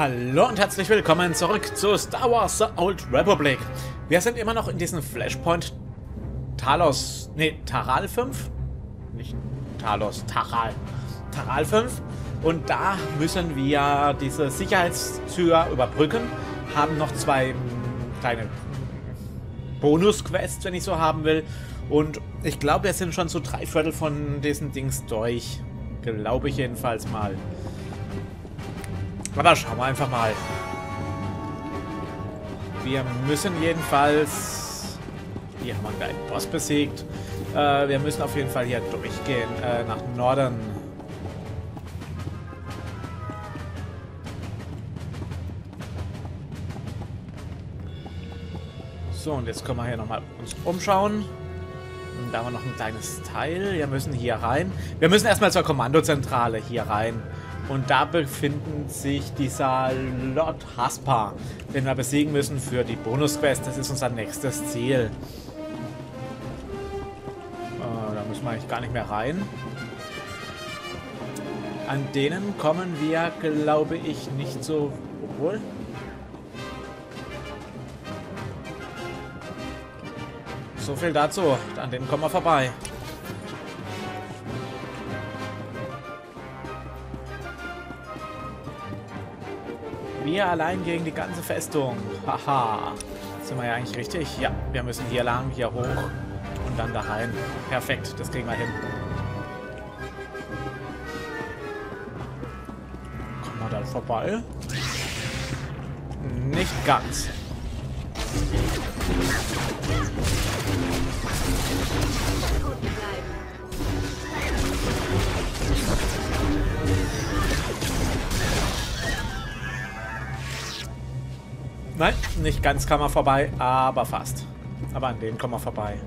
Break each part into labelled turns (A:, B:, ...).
A: Hallo und herzlich willkommen zurück zu Star Wars The Old Republic. Wir sind immer noch in diesem Flashpoint Talos, nee, Taral 5? Nicht Talos, Taral. Taral 5. Und da müssen wir diese Sicherheitstür überbrücken. Haben noch zwei kleine Bonus-Quests, wenn ich so haben will. Und ich glaube, wir sind schon so drei Viertel von diesen Dings durch. Glaube ich jedenfalls mal. Aber schauen wir einfach mal. Wir müssen jedenfalls... Hier haben wir einen Boss besiegt. Äh, wir müssen auf jeden Fall hier durchgehen, äh, nach Norden. So, und jetzt können wir hier nochmal uns umschauen. Und da haben wir noch ein kleines Teil. Wir müssen hier rein. Wir müssen erstmal zur Kommandozentrale hier rein. Und da befindet sich dieser Lord Haspa, den wir besiegen müssen für die Bonusquest. Das ist unser nächstes Ziel. Äh, da müssen wir eigentlich gar nicht mehr rein. An denen kommen wir, glaube ich, nicht so... Obwohl... So viel dazu. An denen kommen wir vorbei. Wir allein gegen die ganze Festung. Haha. Sind wir ja eigentlich richtig? Ja, wir müssen hier lang, hier hoch und dann da rein. Perfekt, das kriegen wir hin. Kommen wir dann vorbei? Nicht ganz. Nein, nicht ganz kann man vorbei, aber fast. Aber an dem kommen wir vorbei.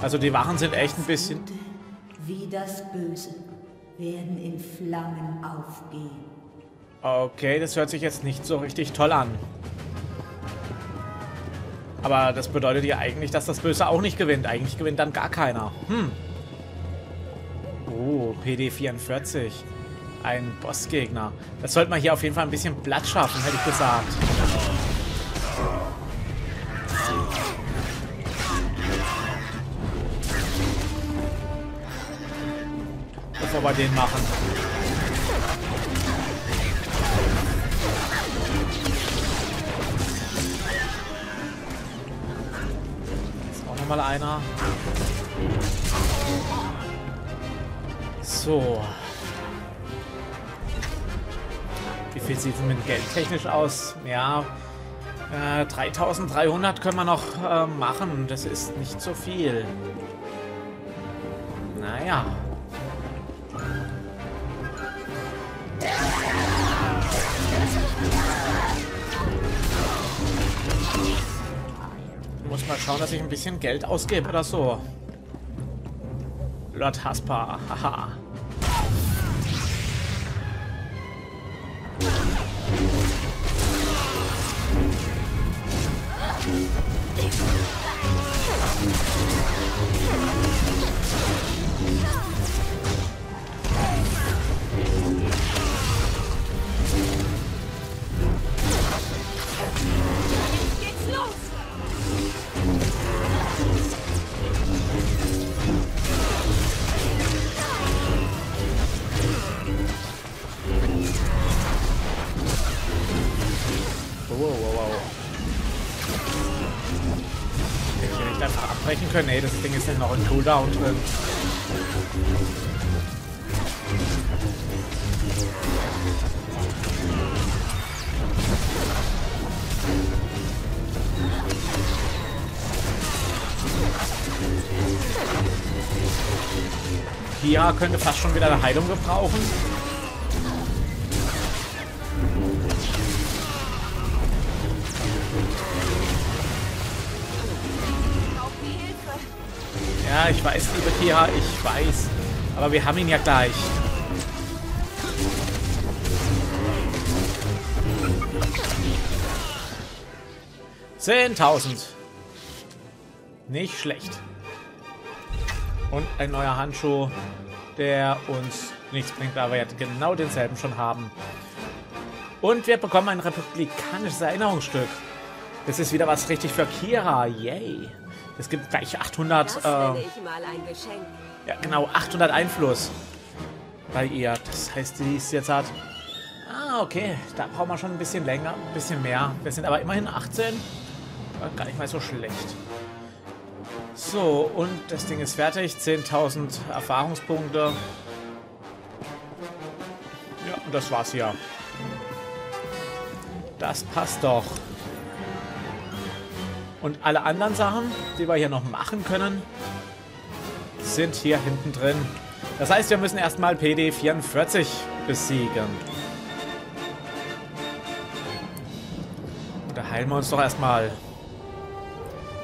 A: Also die Wachen sind echt ein bisschen...
B: Wie das Böse werden in Flammen aufgehen.
A: Okay, das hört sich jetzt nicht so richtig toll an. Aber das bedeutet ja eigentlich, dass das Böse auch nicht gewinnt. Eigentlich gewinnt dann gar keiner. Hm. Oh, PD44. Ein Bossgegner. Das sollte man hier auf jeden Fall ein bisschen Platz schaffen, hätte ich gesagt. Bevor wir den machen. Ist auch nochmal einer. So. Wie viel sieht es mit Geld technisch aus? Ja, äh, 3300 können wir noch äh, machen. Das ist nicht so viel. Naja. Muss mal schauen, dass ich ein bisschen Geld ausgebe oder so. Lord Haspa, haha. Let's go. Ey, das Ding ist ja noch in Cooldown drin. Kia könnte fast schon wieder eine Heilung gebrauchen. Ich weiß, liebe Kia, ich weiß. Aber wir haben ihn ja gleich. Zehntausend. Nicht schlecht. Und ein neuer Handschuh. der uns nichts bringt, da wir genau denselben schon haben. Und wir bekommen ein republikanisches Erinnerungsstück. Das ist wieder was richtig für Kira. Yay. Es gibt gleich 800...
C: Das
A: äh, ja, genau, 800 Einfluss bei ihr. Das heißt, die ist jetzt hat... Ah, okay. Da brauchen wir schon ein bisschen länger, ein bisschen mehr. Wir sind aber immerhin 18. War gar nicht mal so schlecht. So, und das Ding ist fertig. 10.000 Erfahrungspunkte. Ja, und das war's ja. Das passt doch. Und alle anderen Sachen, die wir hier noch machen können, sind hier hinten drin. Das heißt, wir müssen erstmal PD44 besiegen. Da heilen wir uns doch erstmal.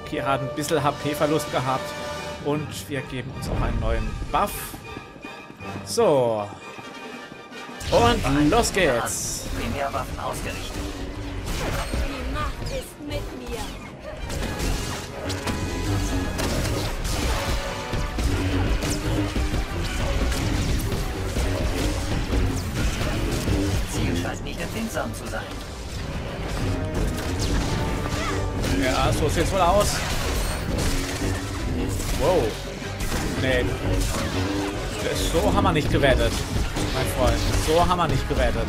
A: Kira hat ein bisschen HP-Verlust gehabt. Und wir geben uns auch einen neuen Buff. So. Und los geht's.
D: Primärwaffen ausgerichtet.
C: Die Macht ist mit
D: scheint nicht empfindsam zu sein.
A: Ja, so sieht's wohl aus. Wow. Nee. So haben wir nicht gewettet, mein Freund. So haben wir nicht gewettet.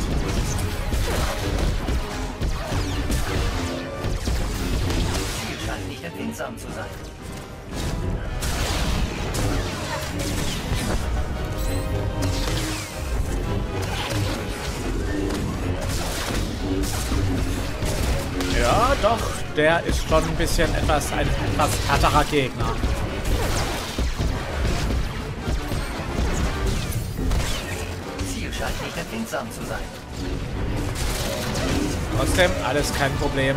D: Ziel scheint nicht empfindsam zu sein.
A: Ja, doch. Der ist schon ein bisschen etwas ein etwas härterer Gegner.
D: Ziel scheint nicht empfindsam zu sein.
A: Trotzdem, alles kein Problem.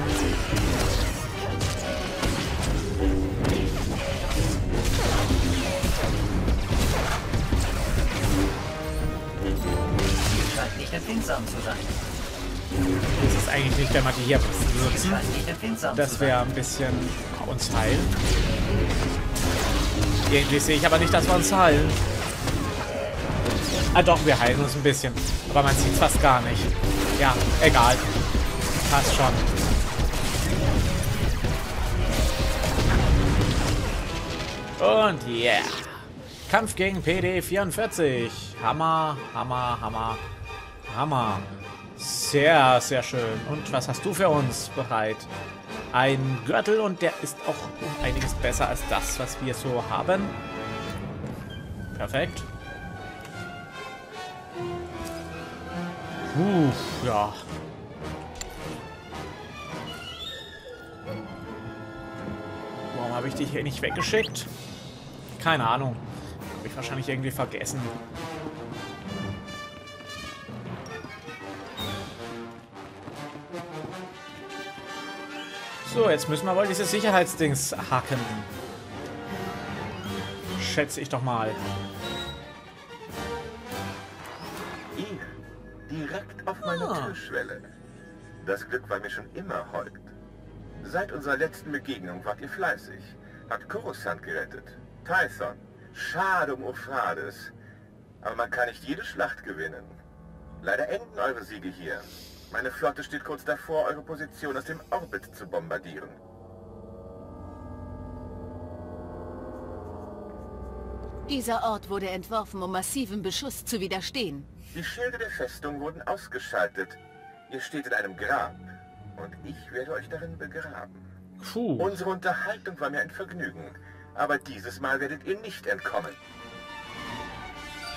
A: Ist eigentlich nicht, wenn wir die hier benutzen. Das wäre ein bisschen uns heilen. Irgendwie sehe ich aber nicht, dass wir uns heilen. Ah doch, wir heilen uns ein bisschen. Aber man sieht fast gar nicht. Ja, egal. Passt schon. Und yeah. Kampf gegen PD44. Hammer, Hammer, Hammer, Hammer. Sehr, sehr schön. Und was hast du für uns bereit? Ein Gürtel und der ist auch um einiges besser als das, was wir so haben. Perfekt. Puh, ja. Warum habe ich dich hier nicht weggeschickt? Keine Ahnung. Habe ich wahrscheinlich irgendwie vergessen. So, jetzt müssen wir wohl diese Sicherheitsdings hacken. Schätze ich doch mal.
E: Ihr, direkt auf meiner
A: Ah.
E: Türschwelle. Das Glück war mir schon immer hold. Seit unserer letzten Begegnung wart ihr fleißig. Habt Coruscant gerettet. Tython. Schade um Ophrades. Aber man kann nicht jede Schlacht gewinnen. Leider enden eure Siege hier. Meine Flotte steht kurz davor, eure Position aus dem Orbit zu bombardieren.
F: Dieser Ort wurde entworfen, um massivem Beschuss zu widerstehen.
E: Die Schilde der Festung wurden ausgeschaltet. Ihr steht in einem Grab. Und ich werde euch darin begraben.
A: Puh.
E: Unsere Unterhaltung war mir ein Vergnügen. Aber dieses Mal werdet ihr nicht entkommen.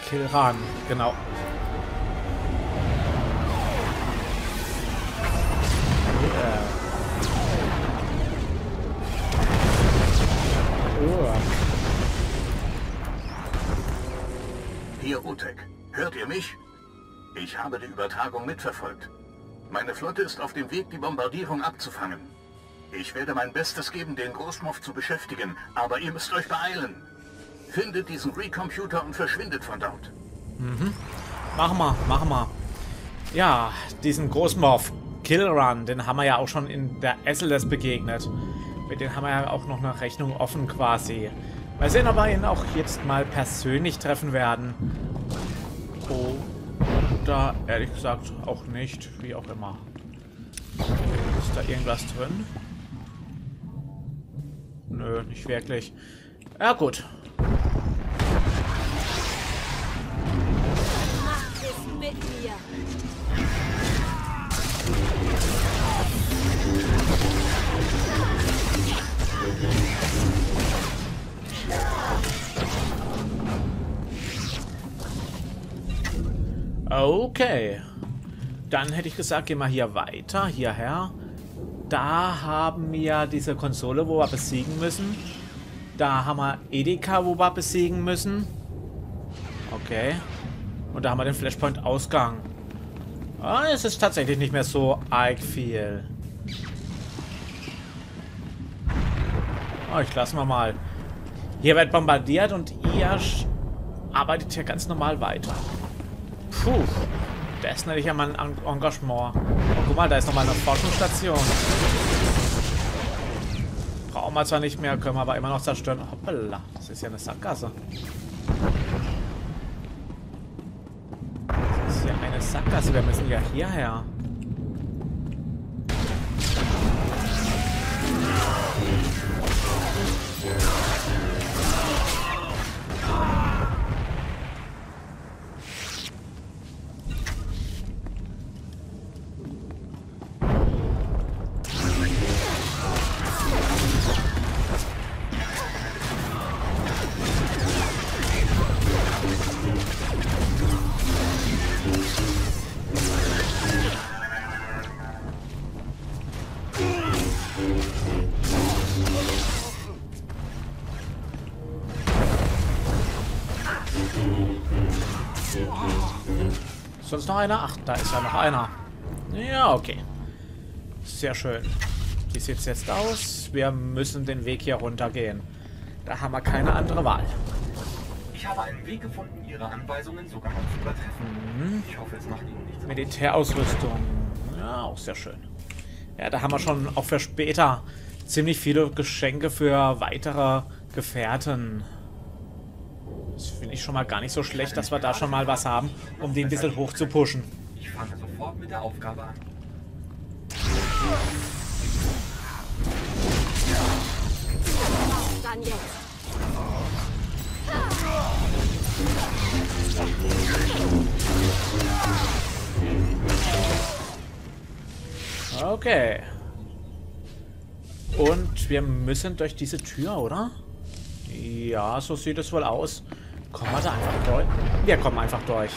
A: Kilran, genau. Oh.
G: Hier, Utek. Hört ihr mich? Ich habe die Übertragung mitverfolgt. Meine Flotte ist auf dem Weg, die Bombardierung abzufangen. Ich werde mein Bestes geben, den Großmoff zu beschäftigen, aber ihr müsst euch beeilen. Findet diesen Recomputer und verschwindet von dort.
A: Machen wir, machen wir. Ja, diesen Großmorph Killrun, den haben wir ja auch schon in der Esseles begegnet. Mit dem haben wir ja auch noch eine Rechnung offen quasi. Mal sehen, ob wir ihn auch jetzt mal persönlich treffen werden. Oder ehrlich gesagt auch nicht. Wie auch immer. Ist da irgendwas drin? Nö, nicht wirklich. Ja gut. Okay. Dann hätte ich gesagt, gehen wir hier weiter, hierher. Da haben wir diese Konsole, wo wir besiegen müssen. Da haben wir Edeka, wo wir besiegen müssen. Okay. Und da haben wir den Flashpoint-Ausgang. Ah, es ist tatsächlich nicht mehr so arg viel. Oh, ich lasse mal mal. Hier wird bombardiert und ihr arbeitet hier ganz normal weiter. Puh, das nenne ich ja mal ein En- Engagement. Oh, guck mal, da ist nochmal eine Forschungsstation. Brauchen wir zwar nicht mehr, können wir aber immer noch zerstören. Hoppala, das ist ja eine Sackgasse. Das ist ja eine Sackgasse, wir müssen ja hierher. Sonst noch einer? Ach, da ist ja noch einer. Ja, okay. Sehr schön. Wie sieht's jetzt aus? Wir müssen den Weg hier runtergehen. Da haben wir keine andere Wahl.
H: Ich habe einen Weg gefunden, Ihre Anweisungen sogar noch zu übertreffen. Ich hoffe, es macht Ihnen nichts aus.
A: Militärausrüstung. Ja, auch sehr schön. Ja, da haben wir schon auch für später ziemlich viele Geschenke für weitere Gefährten. Das finde ich schon mal gar nicht so schlecht, dass wir da schon mal was haben, um die ein bisschen hoch zu pushen.
H: Ich fange sofort mit der Aufgabe an.
C: Dann jetzt.
A: Okay. Und wir müssen durch diese Tür, oder? Ja, so sieht es wohl aus. Kommen wir da einfach durch? Wir kommen einfach durch.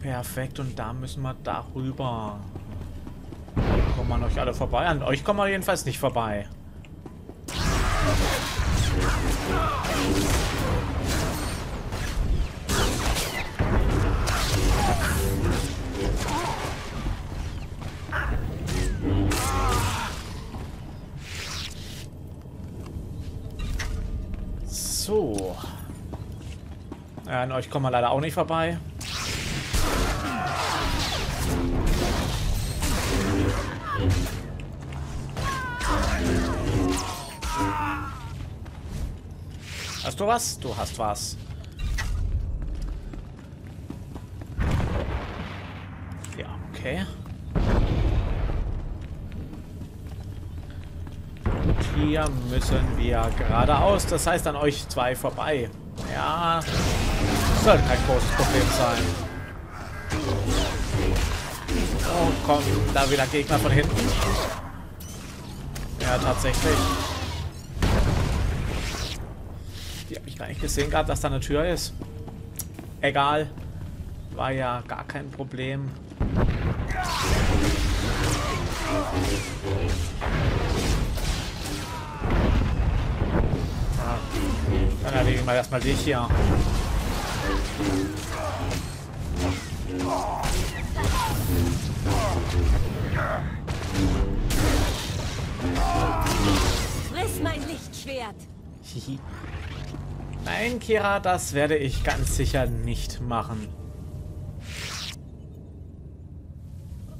A: Perfekt, und da müssen wir darüber. Kommen wir euch alle vorbei? An euch kommen wir jedenfalls nicht vorbei. Ja, an euch kommen wir leider auch nicht vorbei. Hast du was? Du hast was. Ja, okay. Und hier müssen wir geradeaus. Das heißt an euch zwei vorbei. Ja, sollte kein großes Problem sein. Oh, kommen da wieder Gegner von hinten. Ja, tatsächlich. Die habe ich gar nicht gesehen gehabt, dass da eine Tür ist. Egal. War ja gar kein Problem. Dann erledigen wir erstmal dich hier.
C: Friss mein Lichtschwert.
A: Nein, Kira, das werde ich ganz sicher nicht machen.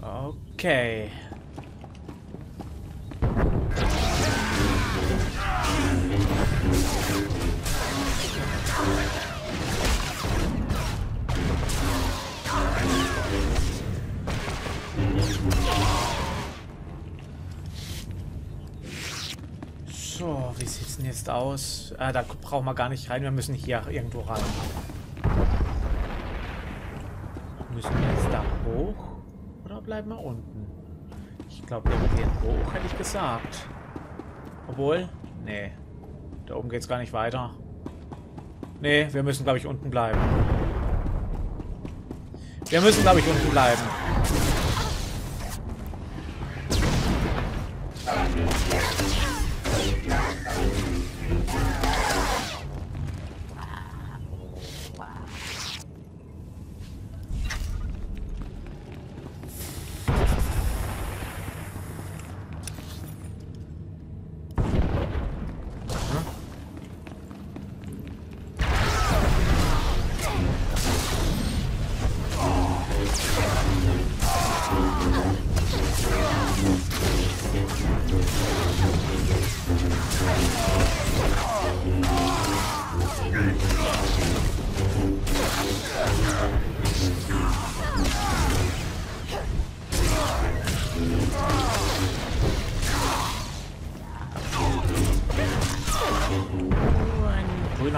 A: Okay. Wie sieht es denn jetzt aus? Ah, da brauchen wir gar nicht rein. Wir müssen hier irgendwo rein. Müssen wir jetzt da hoch? Oder bleiben wir unten? Ich glaube, wir gehen hoch, hätte ich gesagt. Obwohl, nee. Da oben geht es gar nicht weiter. Nee, wir müssen, glaube ich, unten bleiben. Wir müssen, glaube ich, unten bleiben.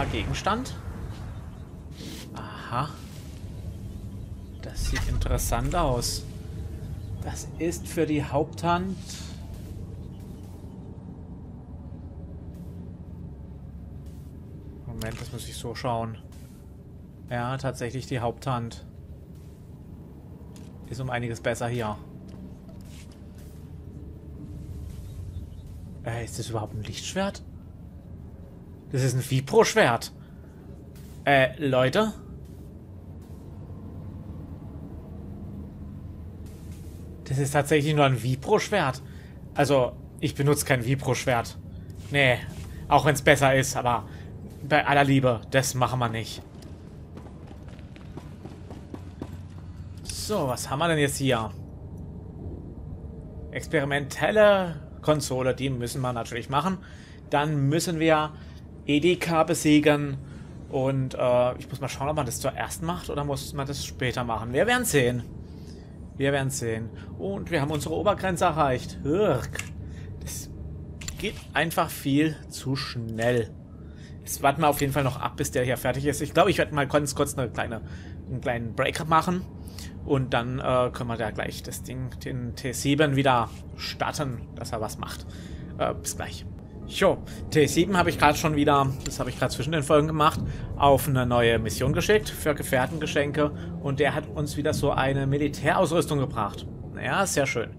A: Gegenstand. Aha. Das sieht interessant aus. Das ist für die Haupthand... Moment, das muss ich so schauen. Ja, tatsächlich die Haupthand. Ist um einiges besser hier. Äh, ist das überhaupt ein Lichtschwert? Das ist ein Vipro-Schwert. Äh, Leute? Das ist tatsächlich nur ein Vipro-Schwert. Also, ich benutze kein Vipro-Schwert. Nee, auch wenn es besser ist, aber bei aller Liebe, das machen wir nicht. So, was haben wir denn jetzt hier? Experimentelle Konsole, die müssen wir natürlich machen. Dann müssen wir Edeka besiegen. Und äh, ich muss mal schauen, ob man das zuerst macht oder muss man das später machen. Wir werden sehen. Wir werden sehen. Und wir haben unsere Obergrenze erreicht. Das geht einfach viel zu schnell. Jetzt warten wir auf jeden Fall noch ab, bis der hier fertig ist. Ich glaube, ich werde mal kurz, kurz eine kleine, einen kleinen Break machen. Und dann äh, können wir da gleich das Ding, den T7 wieder starten, dass er was macht. Äh, bis gleich. Jo, T7 habe ich gerade schon wieder, das habe ich gerade zwischen den Folgen gemacht, auf eine neue Mission geschickt für Gefährtengeschenke und der hat uns wieder so eine Militärausrüstung gebracht. Naja, sehr schön.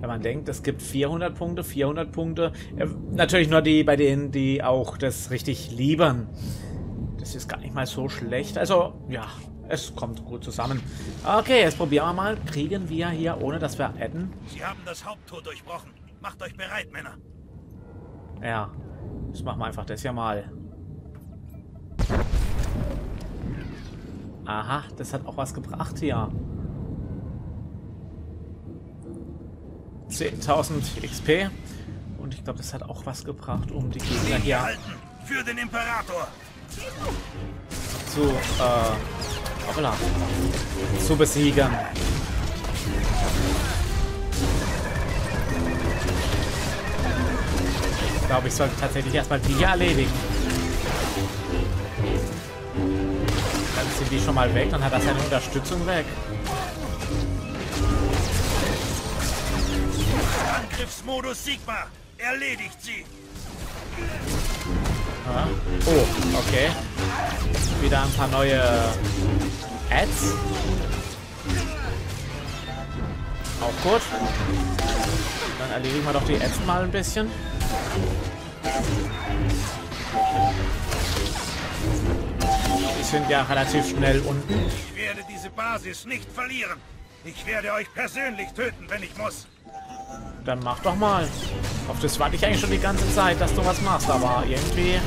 A: Wenn man denkt, es gibt 400 Punkte, 400 Punkte, äh, natürlich nur die bei denen, die auch das richtig lieben. Das ist gar nicht mal so schlecht. Also, ja, es kommt gut zusammen. Okay, jetzt probieren wir mal. Kriegen wir hier, ohne dass wir adden?
I: Sie haben das Haupttor durchbrochen. Macht euch bereit, Männer.
A: Ja, das machen wir einfach das ja mal. Aha, das hat auch was gebracht hier. 10.000 XP. Und ich glaube, das hat auch was gebracht, um die Gegner hier
I: für den Imperator
A: zu, äh, hoppla, zu besiegen. Glaube, ich sollte tatsächlich erstmal die hier erledigen. Dann sind die schon mal weg, dann hat er seine Unterstützung weg.
I: Angriffsmodus Sigma. Erledigt sie.
A: Ah. Oh, okay. Wieder ein paar neue Ads. Auch gut. Dann erledigen wir doch die Ads mal ein bisschen. Die sind ja relativ schnell unten.
I: Ich werde diese Basis nicht verlieren. Ich werde euch persönlich töten, wenn ich muss.
A: Dann mach doch mal. Auf das warte ich eigentlich schon die ganze Zeit, dass du was machst, aber irgendwie...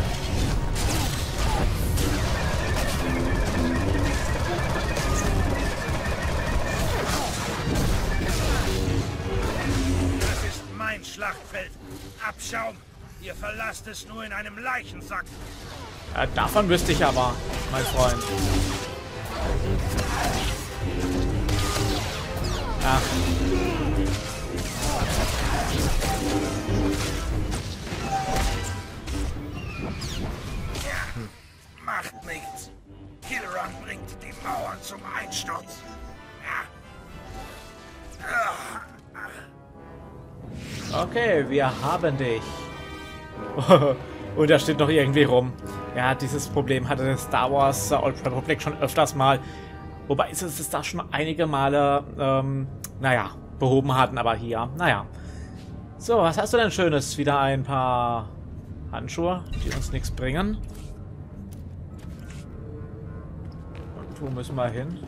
I: Schlachtfeld. Abschaum! Ihr verlasst es nur in einem Leichensack.
A: Ja, davon wüsste ich aber, mein Freund. Ach. Ja, hm. macht nichts.
I: Kilran bringt die Mauer zum Einsturz. Ja. Ah.
A: Okay, wir haben dich. Und da steht noch irgendwie rum. Ja, dieses Problem hatte Star Wars Old Republic schon öfters mal. Wobei es es da schon einige Male, ähm, naja, behoben hatten, aber hier, naja. So, was hast du denn Schönes? Wieder ein paar Handschuhe, die uns nichts bringen. Und wo müssen wir hin?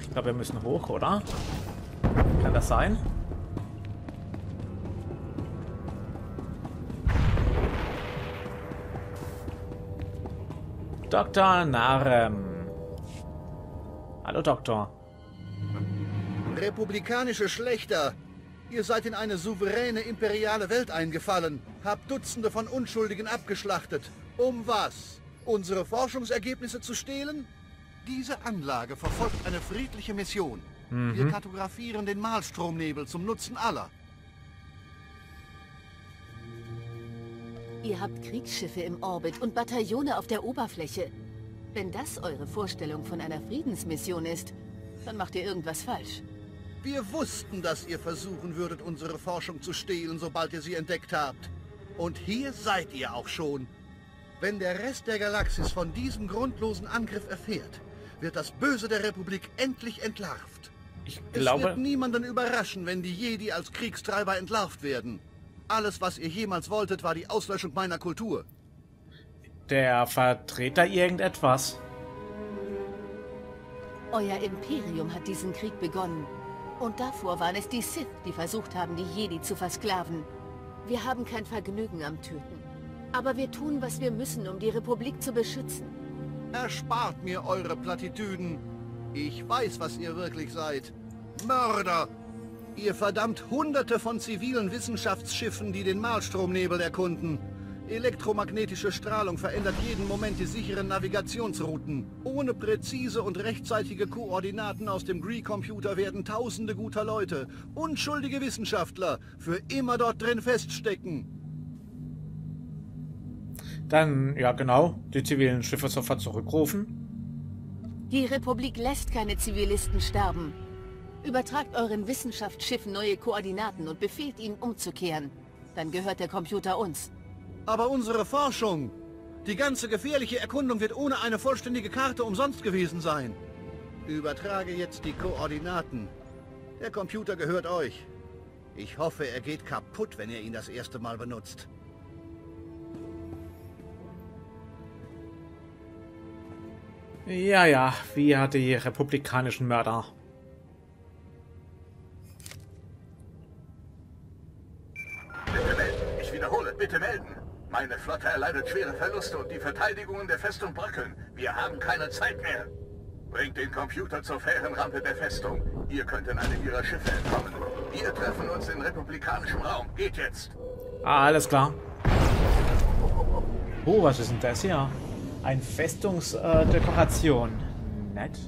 A: Ich glaube, wir müssen hoch, oder? Kann das sein? Dr. Narem. Hallo, Doktor.
J: Republikanische Schlechter! Ihr seid in eine souveräne imperiale Welt eingefallen, habt Dutzende von Unschuldigen abgeschlachtet. Um was? Unsere Forschungsergebnisse zu stehlen? Diese Anlage verfolgt eine friedliche Mission. Mhm. Wir kartografieren den Malstromnebel zum Nutzen aller.
F: Ihr habt Kriegsschiffe im Orbit und Bataillone auf der Oberfläche. Wenn das eure Vorstellung von einer Friedensmission ist, dann macht ihr irgendwas falsch.
J: Wir wussten, dass ihr versuchen würdet, unsere Forschung zu stehlen, sobald ihr sie entdeckt habt. Und hier seid ihr auch schon. Wenn der Rest der Galaxis von diesem grundlosen Angriff erfährt, wird das Böse der Republik endlich entlarvt.
A: Ich glaube...
J: Es wird niemanden überraschen, wenn die Jedi als Kriegstreiber entlarvt werden. Alles, was ihr jemals wolltet, war die Auslöschung meiner Kultur.
A: Der verdreht da irgendetwas.
F: Euer Imperium hat diesen Krieg begonnen. Und davor waren es die Sith, die versucht haben, die Jedi zu versklaven. Wir haben kein Vergnügen am Töten. Aber wir tun, was wir müssen, um die Republik zu beschützen.
J: Erspart mir eure Plattitüden. Ich weiß, was ihr wirklich seid. Mörder! Ihr verdammt Hunderte von zivilen Wissenschaftsschiffen, die den Malstromnebel erkunden. Elektromagnetische Strahlung verändert jeden Moment die sicheren Navigationsrouten. Ohne präzise und rechtzeitige Koordinaten aus dem Gree-Computer werden tausende guter Leute, unschuldige Wissenschaftler, für immer dort drin feststecken.
A: Dann, ja genau, die zivilen Schiffe sofort zurückrufen.
F: Die Republik lässt keine Zivilisten sterben. Übertragt euren Wissenschaftsschiffen neue Koordinaten und befehlt ihnen umzukehren. Dann gehört der Computer uns.
J: Aber unsere Forschung, die ganze gefährliche Erkundung wird ohne eine vollständige Karte umsonst gewesen sein. Übertrage jetzt die Koordinaten. Der Computer gehört euch. Ich hoffe, er geht kaputt, wenn ihr ihn das erste Mal benutzt.
A: Ja, ja, wie hat die republikanischen Mörder
G: Meine Flotte erleidet schwere Verluste und die Verteidigungen der Festung bröckeln. Wir haben keine Zeit mehr. Bringt den Computer zur Fährenrampe der Festung. Ihr könnt in einem ihrer Schiffe entkommen. Wir treffen uns in republikanischem Raum. Geht jetzt.
A: Ah, alles klar. Oh, was ist denn das hier? Ein Festungsdekoration. Äh, Nett.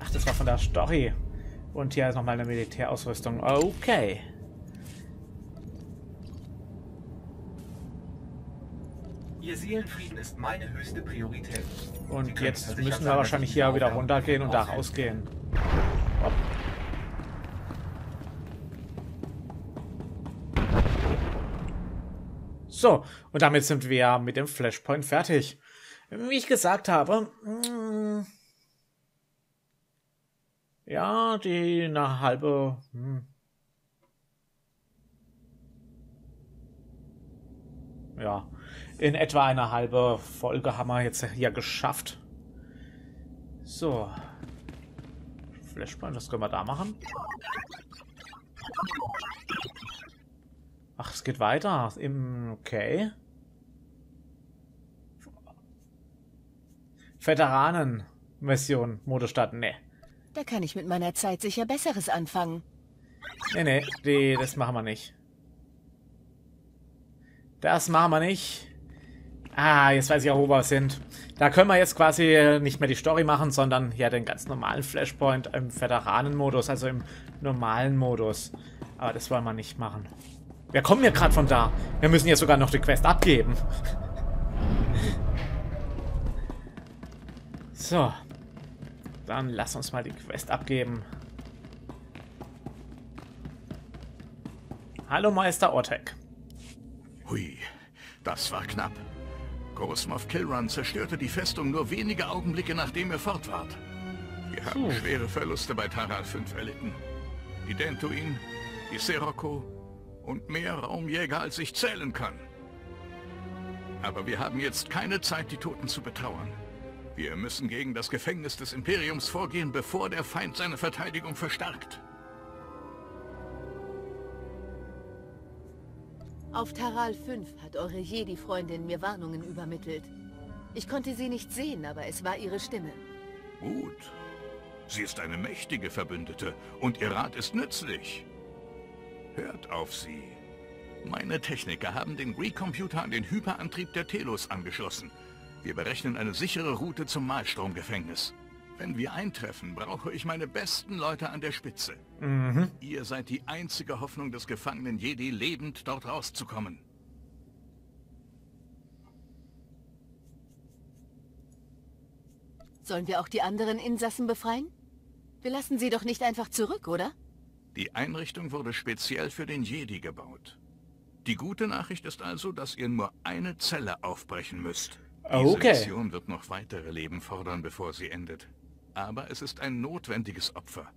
A: Ach, das war von der Story. Und hier ist nochmal eine Militärausrüstung. Okay.
H: Ihr Seelenfrieden ist meine höchste Priorität.
A: Und jetzt müssen wir wahrscheinlich hier wieder runtergehen und da rausgehen. Hopp. So, und damit sind wir mit dem Flashpoint fertig. Wie ich gesagt habe, mm, ja, die eine halbe, hm. ja, in etwa eine halbe Folge haben wir jetzt hier geschafft. So. Flashpoint, was können wir da machen? Ach, es geht weiter. Im, okay. Veteranen-Mission, Modestadt, ne.
F: Da kann ich mit meiner Zeit sicher Besseres anfangen.
A: Nee, nee, die, das machen wir nicht. Das machen wir nicht. Ah, jetzt weiß ich auch, wo wir sind. Da können wir jetzt quasi nicht mehr die Story machen, sondern ja den ganz normalen Flashpoint im Veteranen-Modus, also im normalen Modus. Aber das wollen wir nicht machen. Wir kommen ja gerade von da. Wir müssen jetzt sogar noch die Quest abgeben. so. Dann lass uns mal die Quest abgeben. Hallo Meister Ortek.
G: Hui, das war knapp. Großmoff Kilrun zerstörte die Festung nur wenige Augenblicke, nachdem er fort war. Wir haben
A: Puh.
G: schwere Verluste bei Taral 5 erlitten. Die Dentuin, die Sirocco und mehr Raumjäger, als ich zählen kann. Aber wir haben jetzt keine Zeit, die Toten zu betrauern. Wir müssen gegen das Gefängnis des Imperiums vorgehen, bevor der Feind seine Verteidigung verstärkt.
F: Auf Taral 5 hat eure Jedi-Freundin mir Warnungen übermittelt. Ich konnte sie nicht sehen, aber es war ihre Stimme.
G: Gut. Sie ist eine mächtige Verbündete und ihr Rat ist nützlich. Hört auf sie. Meine Techniker haben den Recomputer an den Hyperantrieb der Telos angeschlossen. Wir berechnen eine sichere Route zum Malstromgefängnis. Wenn wir eintreffen, brauche ich meine besten Leute an der Spitze. Ihr seid die einzige Hoffnung des gefangenen Jedi, lebend dort rauszukommen.
F: Sollen wir auch die anderen Insassen befreien? Wir lassen sie doch nicht einfach zurück, oder?
G: Die Einrichtung wurde speziell für den Jedi gebaut. Die gute Nachricht ist also, dass ihr nur eine Zelle aufbrechen müsst. Diese
A: Okay.
G: Mission wird noch weitere Leben fordern, bevor sie endet. Aber es ist ein notwendiges Opfer.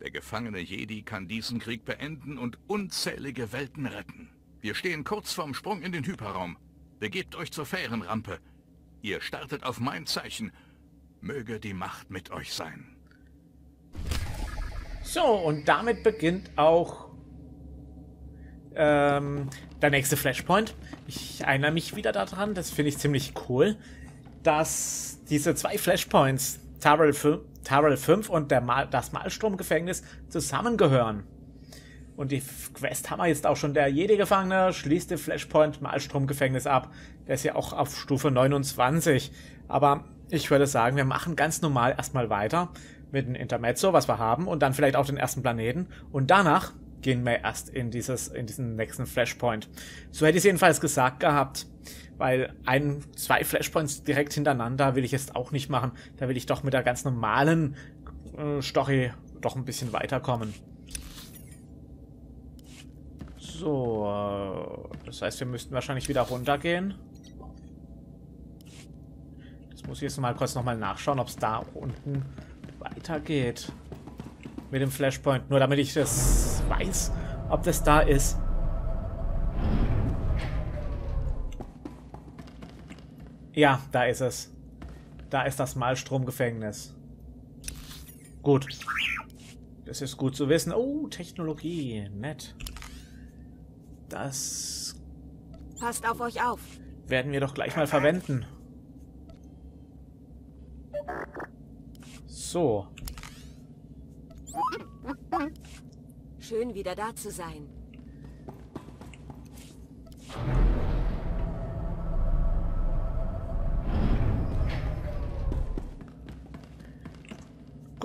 G: Der gefangene Jedi kann diesen Krieg beenden und unzählige Welten retten. Wir stehen kurz vorm Sprung in den Hyperraum. Begebt euch zur Fährenrampe. Ihr startet auf mein Zeichen. Möge die Macht mit euch sein.
A: So, und damit beginnt auch ähm, der nächste Flashpoint. Ich erinnere mich wieder daran, das finde ich ziemlich cool, dass diese zwei Flashpoints, Taral 5, Taral 5 und Mal, das Malstromgefängnis, zusammengehören. Und die Quest haben wir jetzt auch schon. Der Jedi-Gefangene schließt den Flashpoint Malstromgefängnis ab. Der ist ja auch auf Stufe 29. Aber ich würde sagen, wir machen ganz normal erstmal weiter mit dem Intermezzo, was wir haben, und dann vielleicht auch den ersten Planeten. Und danach gehen wir erst in, dieses, in diesen nächsten Flashpoint. So hätte ich es jedenfalls gesagt gehabt. Weil ein, zwei Flashpoints direkt hintereinander will ich jetzt auch nicht machen. Da will ich doch mit der ganz normalen äh, Story doch ein bisschen weiterkommen. So, das heißt, wir müssten wahrscheinlich wieder runtergehen. Das muss ich jetzt mal kurz nochmal nachschauen, ob es da unten weitergeht. Mit dem Flashpoint. Nur damit ich das weiß, ob das da ist. Ja, da ist es. Da ist das Malstromgefängnis. Gut. Das ist gut zu wissen. Oh, Technologie. Nett. Das
C: Passt auf euch auf.
A: werden wir doch gleich mal verwenden. So.
C: Schön wieder da zu sein.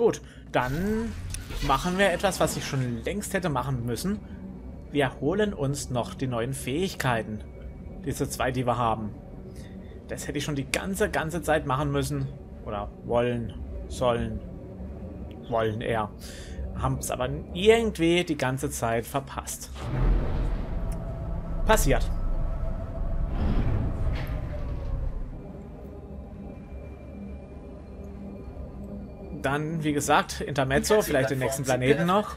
A: Gut, dann machen wir etwas, was ich schon längst hätte machen müssen. Wir holen uns noch die neuen Fähigkeiten. Diese zwei, die wir haben. Das hätte ich schon die ganze, ganze Zeit machen müssen. Oder wollen, sollen, wollen eher. Haben es aber irgendwie die ganze Zeit verpasst. Passiert. Dann, wie gesagt, Intermezzo, vielleicht den nächsten Planeten noch.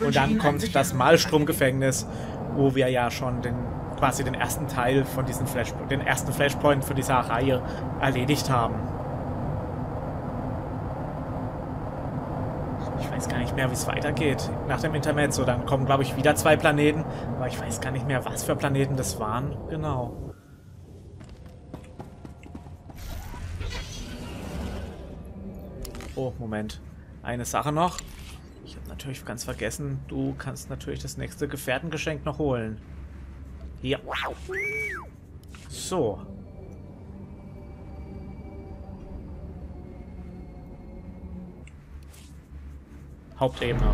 A: Und dann kommt das Malstromgefängnis, wo wir ja schon den, quasi den ersten Teil von diesem Flash, den ersten Flashpoint von dieser Reihe erledigt haben. Ich weiß gar nicht mehr, wie es weitergeht nach dem Intermezzo. Dann kommen, glaube ich, wieder zwei Planeten. Aber ich weiß gar nicht mehr, was für Planeten das waren. Genau. Oh, Moment. Eine Sache noch. Ich habe natürlich ganz vergessen, du kannst natürlich das nächste Gefährtengeschenk noch holen. Hier. So. Hauptebene.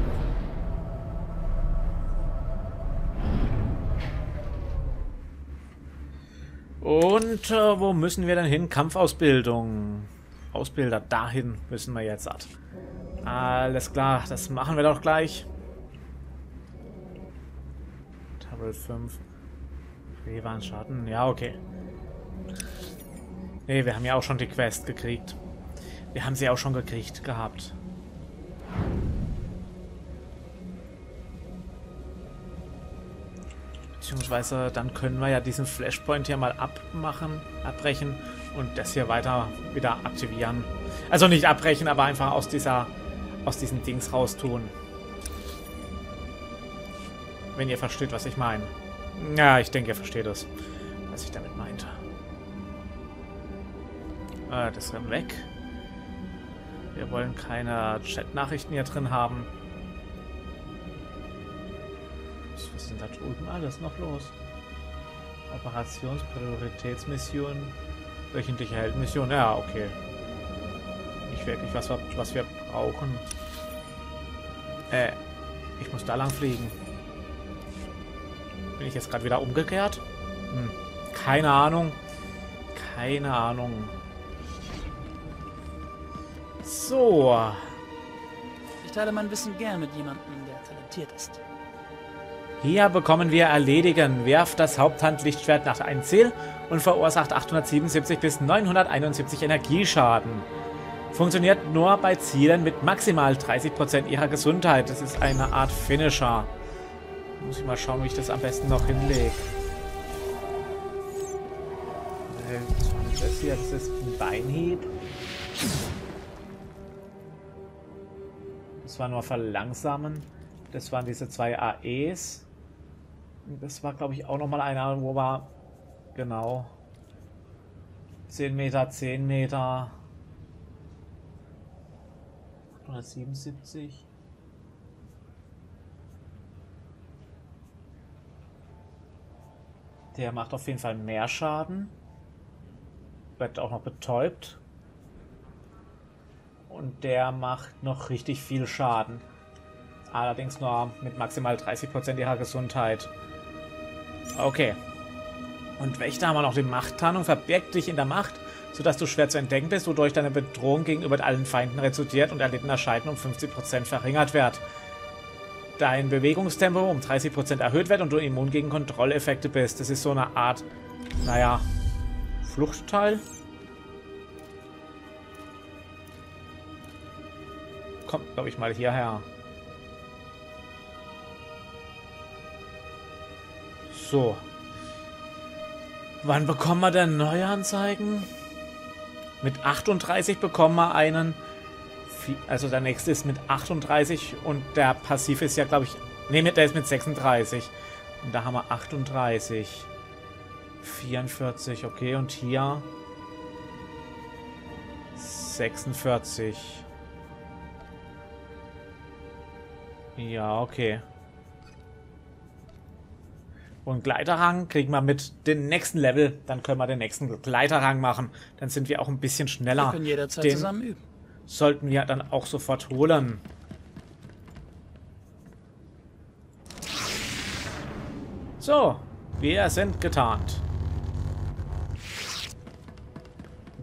A: Und äh, wo müssen wir denn hin? Kampfausbildung. Ausbilder. Dahin müssen wir jetzt. Alles klar, das machen wir doch gleich. Tabel 5. Revan Schatten. Ja, okay. Ne, wir haben ja auch schon die Quest gekriegt. Wir haben sie auch schon gekriegt gehabt. Beziehungsweise dann können wir ja diesen Flashpoint hier mal abmachen, abbrechen und das hier weiter wieder aktivieren. Also nicht abbrechen, aber einfach aus dieser aus diesen Dings raustun. Wenn ihr versteht, was ich meine. Ja, ich denke, ihr versteht es, was ich damit meinte. Äh, das rennt weg. Wir wollen keine Chat-Nachrichten hier drin haben. Was ist denn da drüben alles noch los? Operationsprioritätsmission. Wöchentliche Heldenmission. Ja, okay. Nicht wirklich was, was wir brauchen. Äh, ich muss da lang fliegen. Bin ich jetzt gerade wieder umgekehrt? Hm. Keine Ahnung. Keine Ahnung. So.
K: Ich teile mein Wissen gern mit jemandem, der talentiert ist.
A: Hier bekommen wir Erledigen. Werft das Haupthandlichtschwert nach einem Ziel und verursacht 877 bis 971 Energieschaden. Funktioniert nur bei Zielen mit maximal 30% ihrer Gesundheit. Das ist eine Art Finisher. Muss ich mal schauen, wie ich das am besten noch hinlege. Das hier, das ist ein Beinhieb. Das war nur verlangsamen. Das waren diese zwei AEs. Das war, glaube ich, auch nochmal einer, wo war... Genau. 10 Meter, 10 Meter. 177. Der macht auf jeden Fall mehr Schaden. Wird auch noch betäubt. Und der macht noch richtig viel Schaden. Allerdings nur mit maximal 30% ihrer Gesundheit. Okay. Und Wächter haben wir noch die Machttarnung. Verbirgt dich in der Macht, sodass du schwer zu entdecken bist, wodurch deine Bedrohung gegenüber allen Feinden reduziert und erlittener Schaden um 50% verringert wird. Dein Bewegungstempo um 30% erhöht wird und du immun gegen Kontrolleffekte bist. Das ist so eine Art, naja, Fluchtteil. Kommt, glaube ich, mal hierher. So. Wann bekommen wir denn neue Anzeigen? Mit 38 bekommen wir einen. Also der nächste ist mit 38 und der Passiv ist ja, glaube ich. Ne, der ist mit 36. Und da haben wir 38. 44, okay. Und hier 46. Ja, okay. Und Gleiterrang kriegen wir mit dem nächsten Level. Dann können wir den nächsten Gleiterrang machen. Dann sind wir auch ein bisschen schneller. Wir
K: können jederzeit den zusammen üben.
A: Sollten wir dann auch sofort holen. So, wir sind getarnt.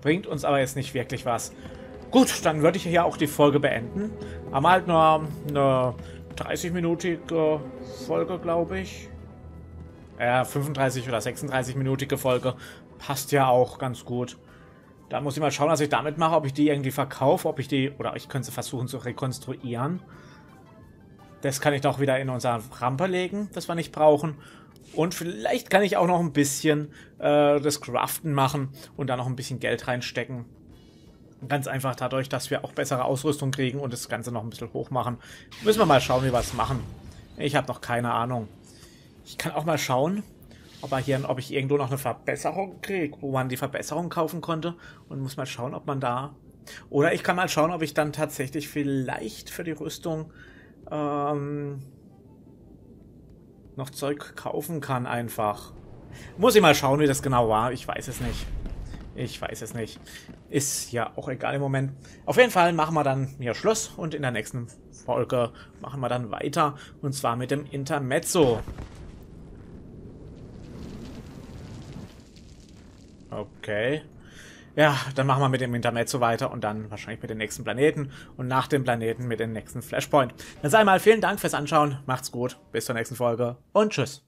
A: Bringt uns aber jetzt nicht wirklich was. Gut, dann würde ich hier auch die Folge beenden. Haben halt nur eine 30-minütige Folge, glaube ich äh, 35 oder 36-minütige Folge passt ja auch ganz gut. Da muss ich mal schauen, was ich damit mache, ob ich die irgendwie verkaufe, ob ich die, oder ich könnte sie versuchen zu rekonstruieren. Das kann ich doch wieder in unsere Rampe legen, das wir nicht brauchen. Und vielleicht kann ich auch noch ein bisschen äh, das Craften machen und da noch ein bisschen Geld reinstecken. Ganz einfach dadurch, dass wir auch bessere Ausrüstung kriegen und das Ganze noch ein bisschen hoch machen. Müssen wir mal schauen, wie wir es machen. Ich habe noch keine Ahnung. Ich kann auch mal schauen, ob, er hier, ob ich irgendwo noch eine Verbesserung kriege, wo man die Verbesserung kaufen konnte. Und muss mal schauen, ob man da... Oder ich kann mal schauen, ob ich dann tatsächlich vielleicht für die Rüstung ähm, noch Zeug kaufen kann einfach. Muss ich mal schauen, wie das genau war. Ich weiß es nicht. Ich weiß es nicht. Ist ja auch egal im Moment. Auf jeden Fall machen wir dann hier Schluss und in der nächsten Folge machen wir dann weiter. Und zwar mit dem Intermezzo. Okay. ja, dann machen wir mit dem Intermezzo weiter und dann wahrscheinlich mit den nächsten Planeten und nach dem Planeten mit dem nächsten Flashpoint. Dann sei mal vielen Dank fürs Anschauen, macht's gut, bis zur nächsten Folge und tschüss.